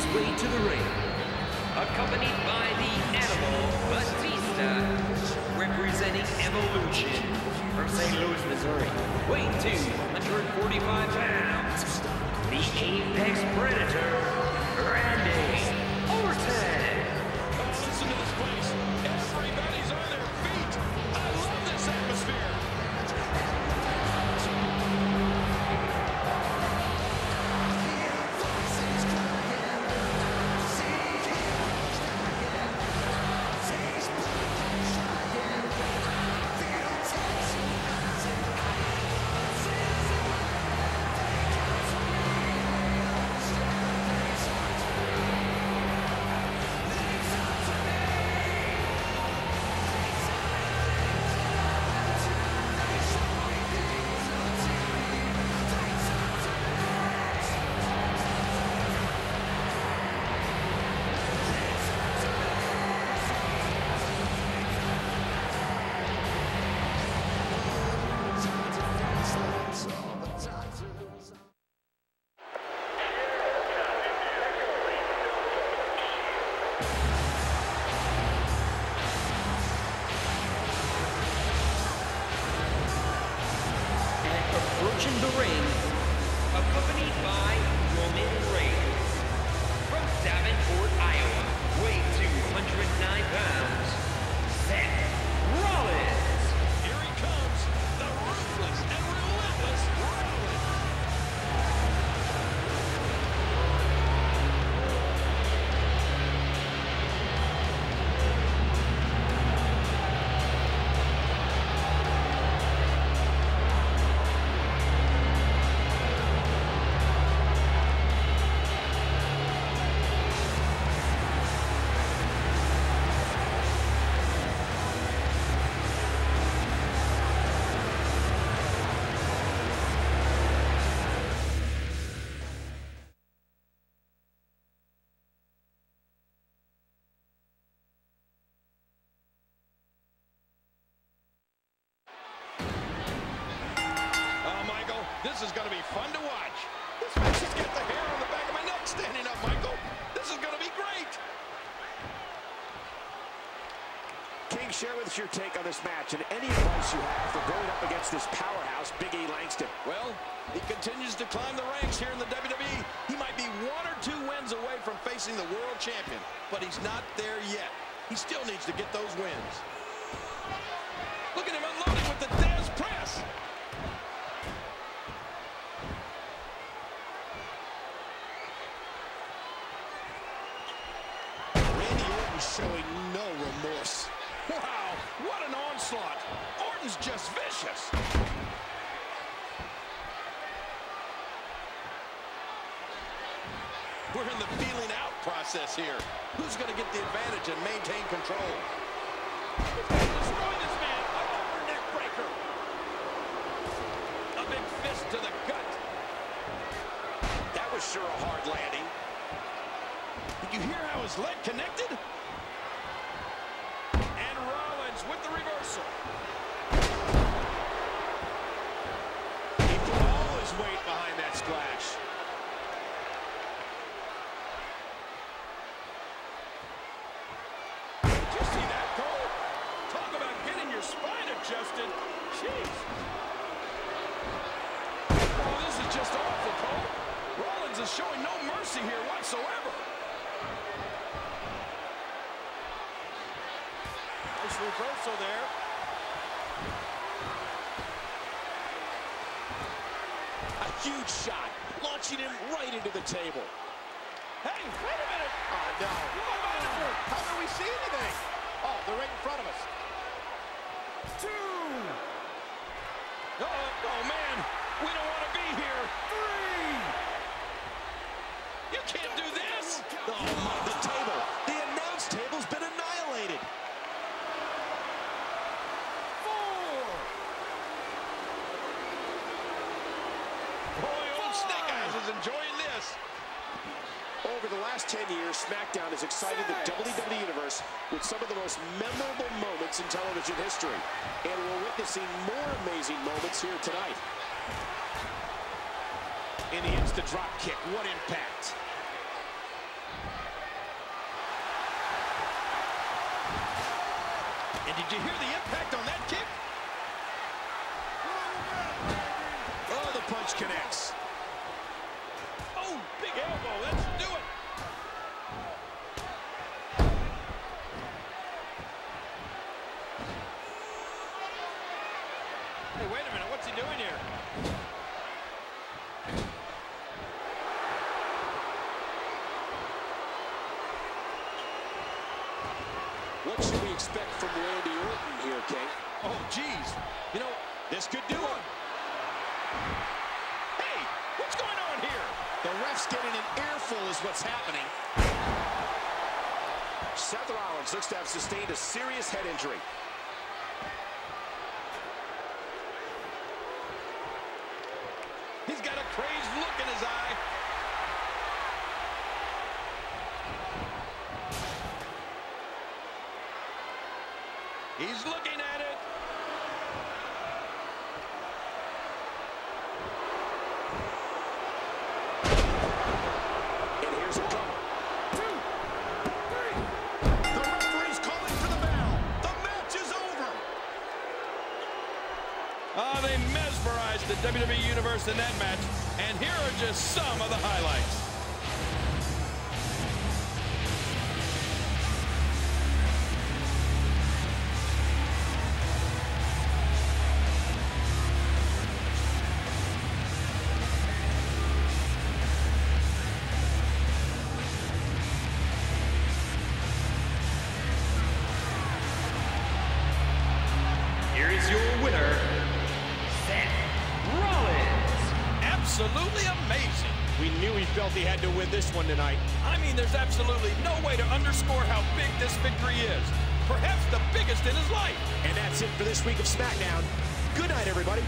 his way to the ring, accompanied by the Animal Batista, representing Evolution from St. Louis, Missouri, weighing 245 pounds, the Apex Predator, accompanied by Roman Reigns. From Davenport, Iowa, weighing 209 pounds, Seth Rollins. Here he comes, the ruthless this is going to be fun to watch. This makes us get the hair on the back of my neck standing up, Michael. This is going to be great. King, share with us your take on this match and any advice you have for going up against this powerhouse, Big E Langston. Well, he continues to climb the ranks here in the WWE. He might be one or two wins away from facing the world champion, but he's not there yet. He still needs to get those wins. Wow, what an onslaught. Orton's just vicious. We're in the feeling out process here. Who's going to get the advantage and maintain control? He's going to destroy this man. A neck breaker. A big fist to the gut. That was sure a hard landing. Did you hear how his leg connected? And Rollins with the reversal. He put all his weight behind that splash. Did you see that, Cole? Talk about getting your adjusted. Jeez. Oh, this is just awful, Cole. Rollins is showing no mercy here whatsoever. Nice reversal there. A huge shot, launching him right into the table. Hey, wait a minute. Oh, no. How do we see anything? Oh, they're right in front of us. Two. Oh, oh, man. We don't want to be here. Three. You can't do this. Oh, my, the over the last 10 years, SmackDown has excited the WWE Universe with some of the most memorable moments in television history. And we're witnessing more amazing moments here tonight. And he hits the drop kick. What impact. And did you hear the impact on that kick? Oh, the punch connects. Oh, big elbow. That's from Randy Orton here, King? Oh, geez. You know, this could do it. Hey, what's going on here? The ref's getting an earful is what's happening. Seth Rollins looks to have sustained a serious head injury. He's got a crazed look in his eye. He's looking at it. And here's a cover. Two, three. The referee's calling for the bell. The match is over. Ah, they mesmerized the WWE Universe in that match. And here are just some of the highlights. Here is your winner, Seth Rollins. Absolutely amazing. We knew he felt he had to win this one tonight. I mean, there's absolutely no way to underscore how big this victory is. Perhaps the biggest in his life. And that's it for this week of SmackDown. Good night, everybody.